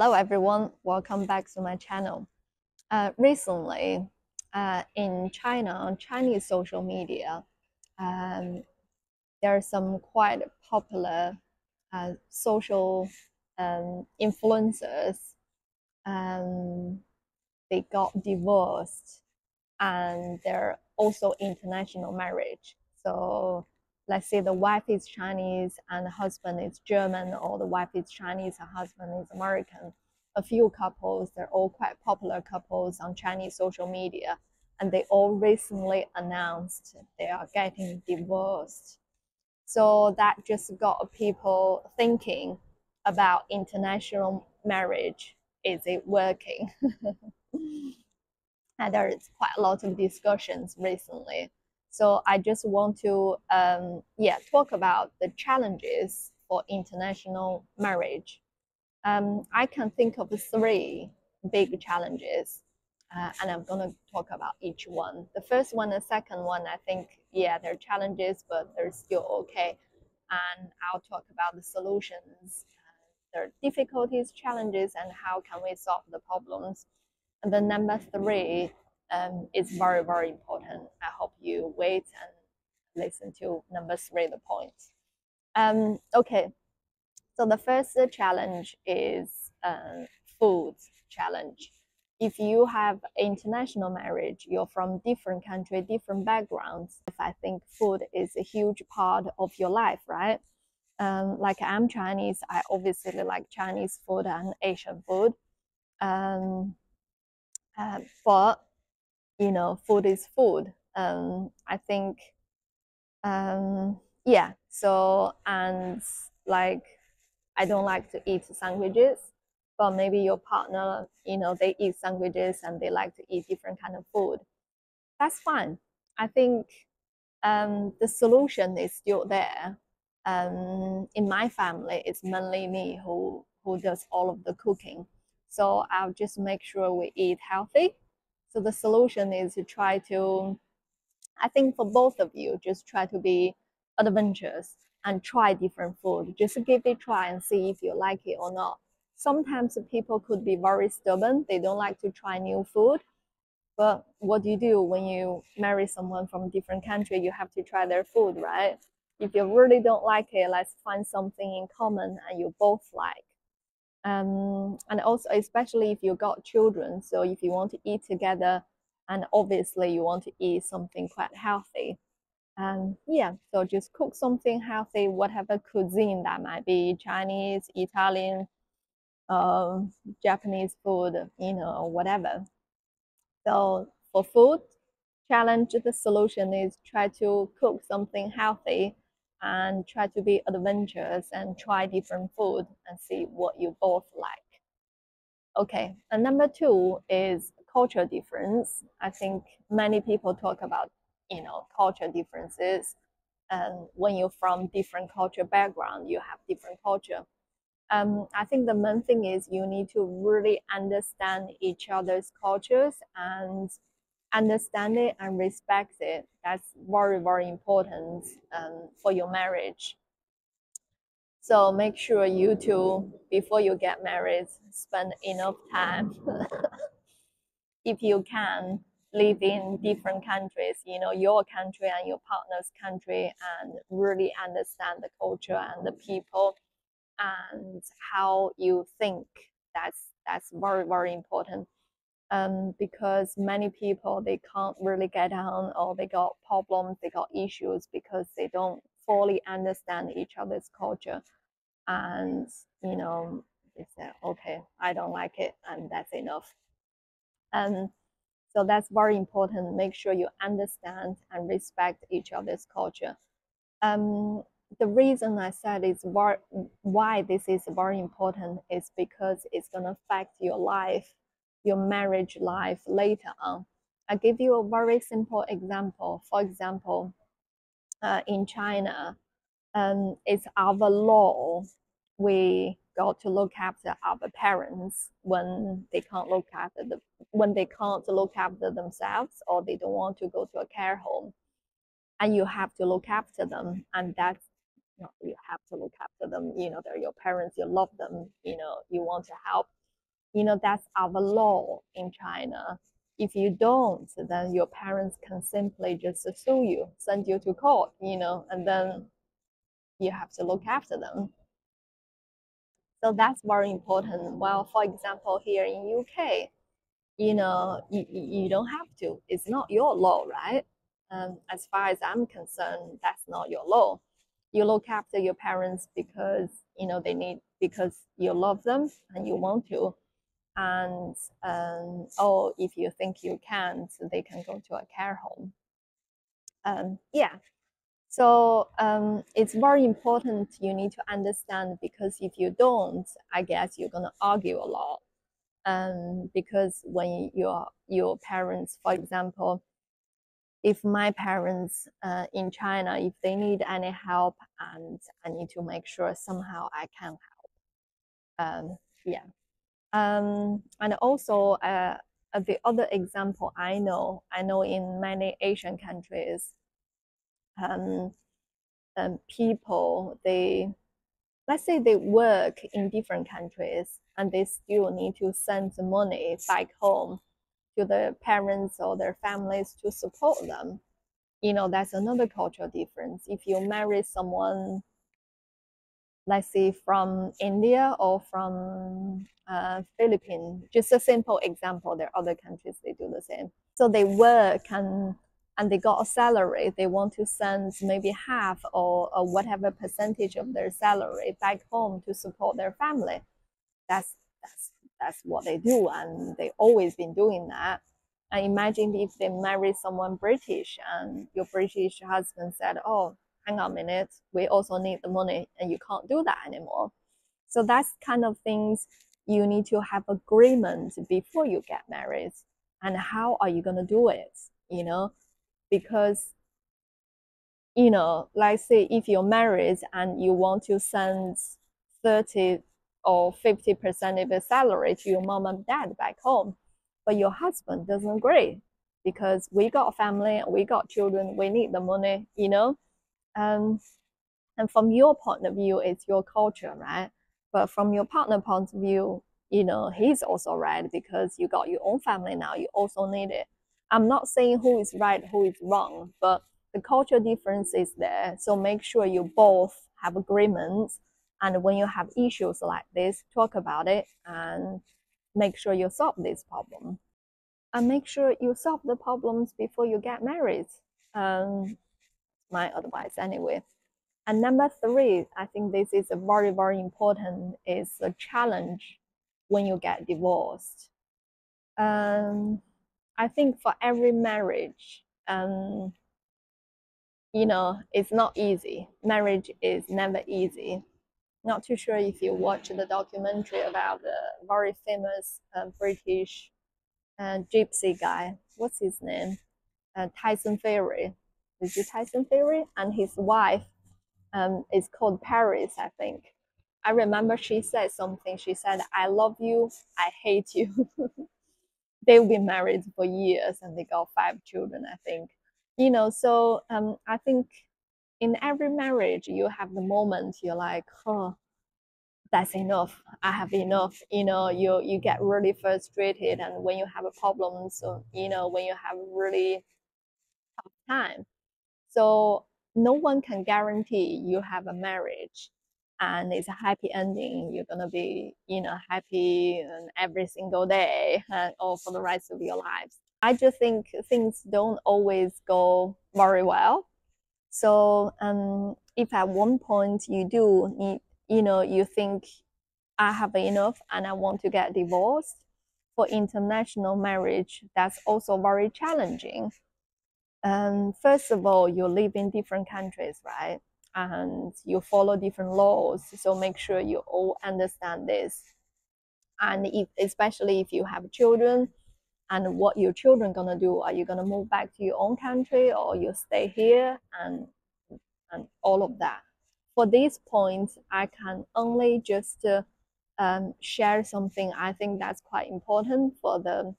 Hello everyone, welcome back to my channel. Uh, recently, uh, in China, on Chinese social media, um, there are some quite popular uh, social um, influencers. Um, they got divorced and they're also international marriage. So let's say the wife is Chinese and the husband is German, or the wife is Chinese and husband is American. A few couples, they're all quite popular couples on Chinese social media, and they all recently announced they are getting divorced. So that just got people thinking about international marriage. Is it working? and there is quite a lot of discussions recently so I just want to, um, yeah, talk about the challenges for international marriage. Um, I can think of three big challenges, uh, and I'm going to talk about each one. The first one and second one, I think, yeah, they're challenges, but they're still okay. And I'll talk about the solutions, uh, their difficulties, challenges, and how can we solve the problems. And then number three, um, is very, very important. I hope you wait and listen to number three, the point. Um, okay, so the first challenge is uh, food challenge. If you have international marriage, you're from different country, different backgrounds. If I think food is a huge part of your life, right? Um, like I'm Chinese, I obviously like Chinese food and Asian food. Um, uh, but you know, food is food. Um, I think, um, yeah. So and like, I don't like to eat sandwiches, but maybe your partner, you know, they eat sandwiches and they like to eat different kind of food. That's fine. I think um, the solution is still there. Um, in my family, it's mainly me who who does all of the cooking. So I'll just make sure we eat healthy so the solution is to try to, I think for both of you, just try to be adventurous and try different food. Just give it a try and see if you like it or not. Sometimes people could be very stubborn. They don't like to try new food. But what do you do when you marry someone from a different country? You have to try their food, right? If you really don't like it, let's find something in common and you both like um, and also especially if you got children so if you want to eat together and obviously you want to eat something quite healthy um, yeah so just cook something healthy whatever cuisine that might be chinese italian uh, japanese food you know whatever. So for food challenge the solution is try to cook something healthy and try to be adventurous and try different food and see what you both like. Okay, and number two is culture difference. I think many people talk about, you know, culture differences. And when you're from different culture background, you have different culture. Um, I think the main thing is you need to really understand each other's cultures and understand it and respect it. That's very, very important um, for your marriage. So make sure you two, before you get married, spend enough time, if you can, live in different countries, you know, your country and your partner's country, and really understand the culture and the people and how you think. That's that's very, very important um, because many people they can't really get on or they got problems they got issues because they don't fully understand each other's culture. And you know they say okay i don't like it and that's enough. And so that's very important. Make sure you understand and respect each other's culture. Um, the reason i said is why this is very important is because it's going to affect your life your marriage life later on. I give you a very simple example. For example, uh, in China, um, it's our law. We got to look after our parents when they can't look after the when they can't look after themselves or they don't want to go to a care home, and you have to look after them, and that's you, know, you have to look after them. You know, they're your parents. You love them. You know, you want to help You know, that's our law in China. If you don't, then your parents can simply just sue you, send you to court, you know, and then you have to look after them. So that's very important. Well, for example, here in UK, you know, you, you don't have to. It's not your law, right? Um, as far as I'm concerned, that's not your law. You look after your parents because you know they need because you love them and you want to, and um, or if you think you can't, they can go to a care home. Um, yeah, so um, it's very important you need to understand because if you don't, I guess you're gonna argue a lot. Um, because when your your parents, for example, if my parents uh, in China, if they need any help, and I need to make sure somehow I can help. Um, yeah. Um, and also, uh, the other example I know, I know in many Asian countries, um, um, people they let's say they work in different countries and they still need to send the money back home to their parents or their families to support them. You know that's another cultural difference. If you marry someone let's say from india or from uh, philippines just a simple example there are other countries they do the same so they work and and they got a salary, they want to send maybe half or, or whatever percentage of their salary back home to support their family. That's that's that's what they do, and they always been doing that. And imagine if they marry someone British, and your British husband said, "Oh, hang on a minute, we also need the money, and you can't do that anymore." So that's kind of things you need to have agreement before you get married, and how are you gonna do it? You know, because you know like say if you're married and you want to send 30 or 50 percent of your salary to your mom and dad back home but your husband doesn't agree because we got a family we got children we need the money you know? Um, and from your point of view it's your culture right but from your partner point of view you know he's also right because you got your own family now you also need it I'm not saying who is right, who is wrong, but the cultural difference is there. So make sure you both have agreements. And when you have issues like this, talk about it and make sure you solve this problem. And make sure you solve the problems before you get married. Um, my advice anyway. And number three, I think this is a very, very important, is a challenge when you get divorced. Um, I think for every marriage, um, you know, it's not easy. Marriage is never easy. Not too sure if you watch the documentary about the very famous uh, British uh, gypsy guy. What's his name? Uh, Tyson Fury. Is it Tyson Fury? And his wife um, is called Paris, I think. I remember she said something. She said, I love you, I hate you. they've been married for years and they got five children, I think. You know, so um, I think in every marriage, you have the moment you're like, oh, that's enough. I have enough. You know, you you get really frustrated, and when you have a problem, so you know, when you have really tough time, so no one can guarantee you have a marriage and it's a happy ending. You're gonna be, you know, happy every single day and, or for the rest of your lives. I just think things don't always go very well. So um, if at one point you do you know, you think I have enough and I want to get divorced for international marriage, that's also very challenging. Um, first of all, you live in different countries, right? and you follow different laws. So make sure you all understand this. And if, especially if you have children, and what your children gonna do? Are you gonna move back to your own country or you stay here and and all of that? For these points, I can only just uh, um, share something I think that's quite important for the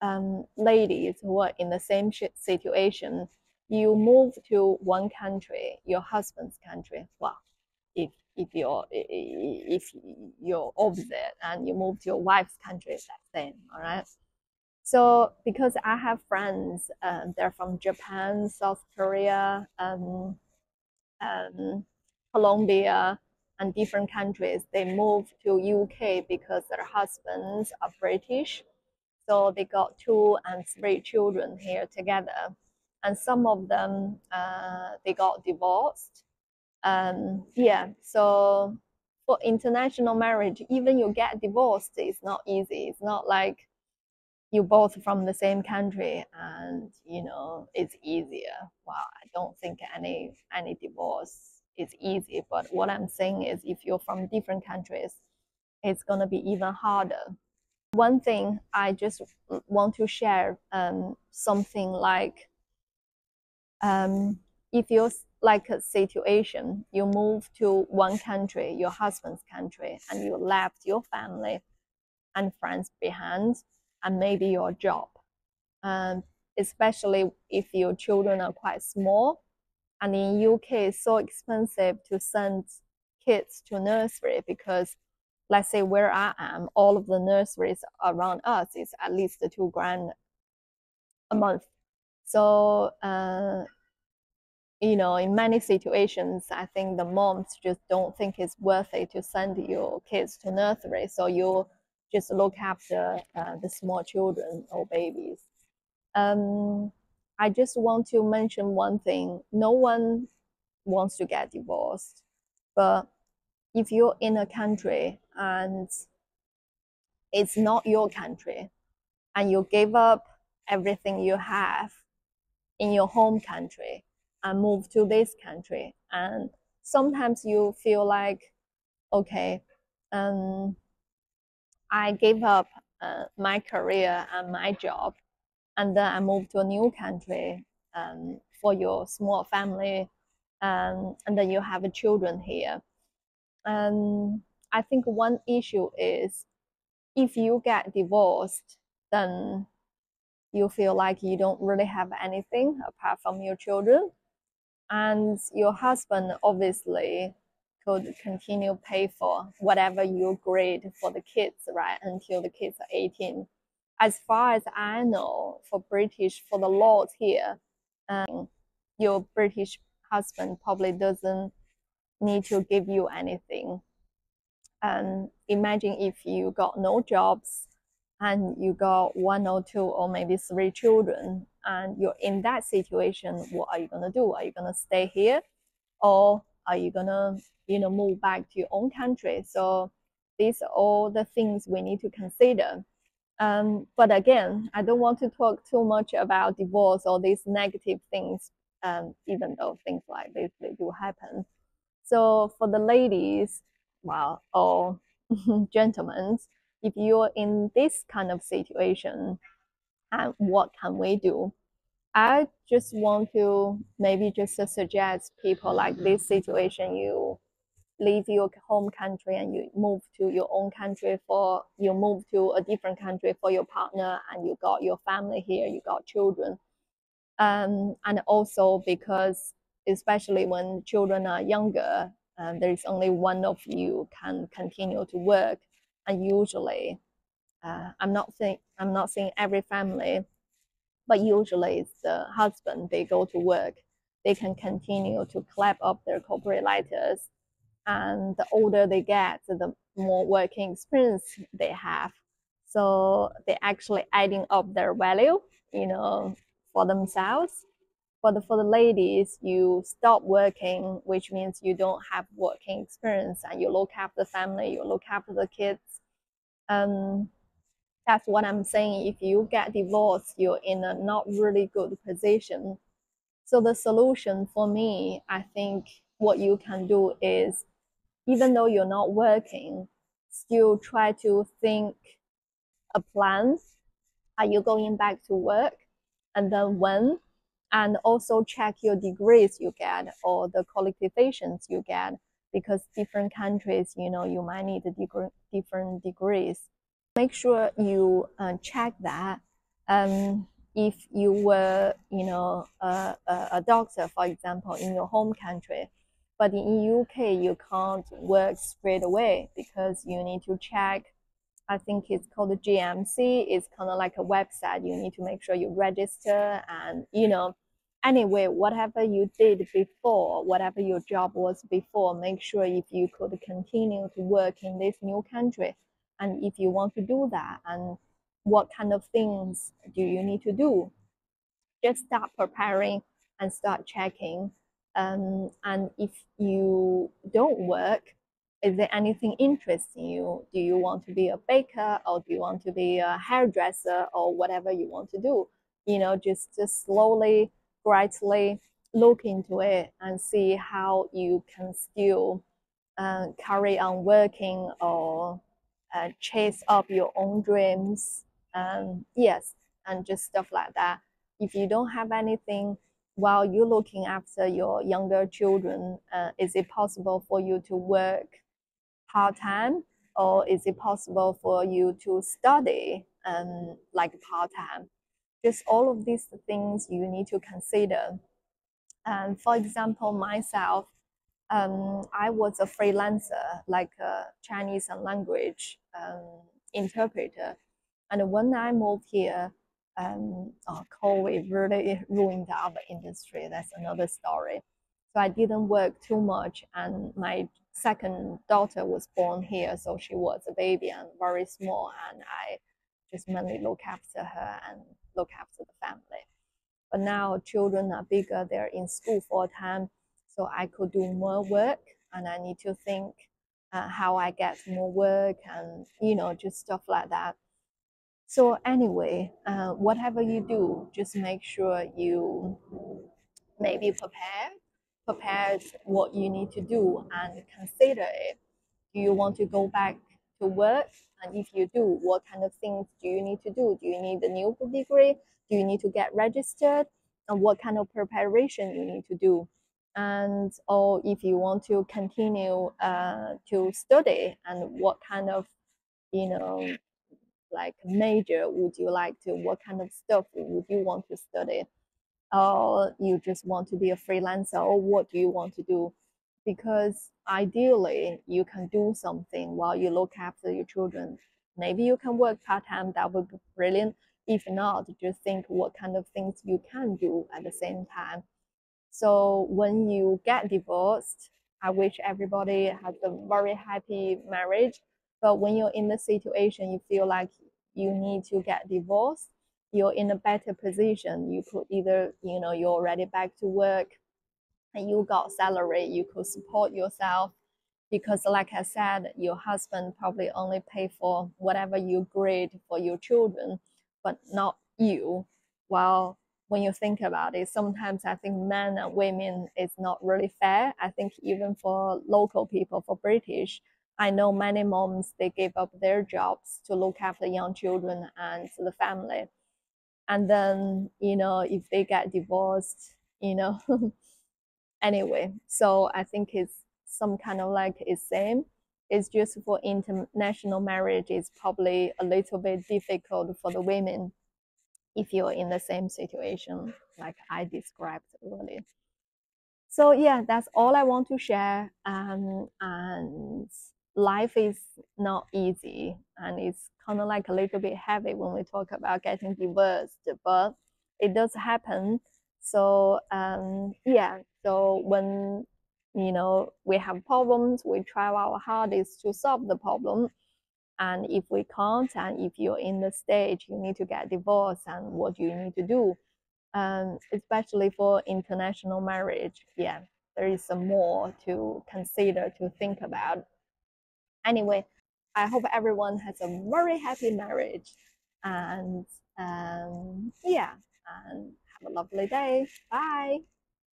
um, ladies who are in the same situation you move to one country, your husband's country. Well, if if you're if you're opposite and you move to your wife's country, it's the same. All right. So because I have friends, um, they're from Japan, South Korea, um, um, Colombia, and different countries. They move to UK because their husbands are British, so they got two and three children here together. And some of them uh, they got divorced. Um, yeah, so for international marriage, even you get divorced, it's not easy. It's not like you both from the same country and you know it's easier. Well, I don't think any any divorce is easy. But what I'm saying is if you're from different countries, it's going to be even harder. One thing I just want to share um, something like um, if you're like a situation, you move to one country, your husband's country, and you left your family and friends behind, and maybe your job. Um, especially if your children are quite small, and in UK, it's so expensive to send kids to nursery because, let's say where I am, all of the nurseries around us is at least two grand a month. So, uh, you know, in many situations, I think the moms just don't think it's worth it to send your kids to nursery. So you just look after uh, the small children or babies. Um, I just want to mention one thing. No one wants to get divorced, but if you're in a country and it's not your country and you give up everything you have in your home country and move to this country and sometimes you feel like okay um, i gave up uh, my career and my job and then I moved to a new country um, for your small family, um, and then you have children here. And I think one issue is if you get divorced, then you feel like you don't really have anything apart from your children. And your husband obviously could continue pay for whatever you agreed for the kids, right, until the kids are 18 as far as I know, for British, for the laws here, um, your British husband probably doesn't need to give you anything. And imagine if you got no jobs and you got one or two or maybe three children and you're in that situation, what are you gonna do? Are you gonna stay here or are you gonna, you know, move back to your own country? So these are all the things we need to consider. Um, but again, I don't want to talk too much about divorce or these negative things, um, even though things like this they do happen. So for the ladies, well, or gentlemen, if you're in this kind of situation, and what can we do? I just want to maybe just suggest people like this situation. You leave your home country and you move to your own country for you move to a different country for your partner and you got your family here you got children. Um, and also because especially when children are younger um, there is only one of you can continue to work and usually uh, i'm not saying i'm not saying every family but usually it's the husband they go to work they can continue to clap up their corporate letters and the older they get, the more working experience they have. So they're actually adding up their value, you know, for themselves. But for the ladies, you stop working, which means you don't have working experience and you look after the family, you look after the kids. Um, that's what I'm saying. If you get divorced, you're in a not really good position. So the solution for me, I think what you can do is even though you're not working, still try to think a plan. Are you going back to work? And then when? And also check your degrees you get or the qualifications you get because different countries, you know, you might need degree, different degrees. Make sure you uh, check that. Um, if you were, you know, a, a doctor, for example, in your home country, But in UK, you can't work straight away because you need to check. I think it's called the GMC. It's kind of like a website. You need to make sure you register and you know. Anyway, whatever you did before, whatever your job was before, make sure if you could continue to work in this new country, and if you want to do that, and what kind of things do you need to do? Just start preparing and start checking um, and if you don't work, is there anything interesting you? Do you want to be a baker or do you want to be a hairdresser or whatever you want to do? You know, just, just slowly, gradually look into it and see how you can still uh, carry on working or uh, chase up your own dreams. Um, yes, and just stuff like that. If you don't have anything while you're looking after your younger children, uh, is it possible for you to work part time or is it possible for you to study um, like part time? Just all of these things you need to consider. And um, for example, myself, um, I was a freelancer, like a Chinese and language um, interpreter. And when I moved here, um, uh, COVID really ruined our industry. That's another story. So I didn't work too much, and my second daughter was born here, so she was a baby and very small, and I just mainly look after her and look after the family. But now children are bigger; they're in school full time, so I could do more work, and I need to think uh, how I get more work, and you know, just stuff like that. So anyway, uh, whatever you do, just make sure you maybe prepare, prepare what you need to do and consider it. Do you want to go back to work? And if you do, what kind of things do you need to do? Do you need a new degree? Do you need to get registered? And what kind of preparation you need to do? And or if you want to continue uh, to study and what kind of you know like major would you like to what kind of stuff would you want to study or you just want to be a freelancer or what do you want to do? Because ideally you can do something while you look after your children. Maybe you can work part-time that would be brilliant. If not just think what kind of things you can do at the same time. So when you get divorced i wish everybody has a very happy marriage but when you're in the situation, you feel like you need to get divorced, you're in a better position. You could either, you know, you're already back to work and you got salary, you could support yourself because like I said, your husband probably only pay for whatever you grade for your children, but not you. Well, when you think about it, sometimes I think men and women is not really fair. I think even for local people, for British, I know many moms they give up their jobs to look after young children and the family. And then, you know, if they get divorced, you know, anyway. So I think it's some kind of like it's same. It's just for international marriage it's probably a little bit difficult for the women if you're in the same situation like I described earlier. So yeah, that's all I want to share. Um, and life is not easy and it's kind of like a little bit heavy when we talk about getting divorced, but it does happen. So um, yeah, so when you know we have problems, we try our hardest to solve the problem. And if we can't, and if you're in the stage you need to get divorced, and what you need to do? Um, especially for international marriage, yeah, there is some more to consider to think about. Anyway, I hope everyone has a very happy marriage and um, yeah, and have a lovely day. Bye.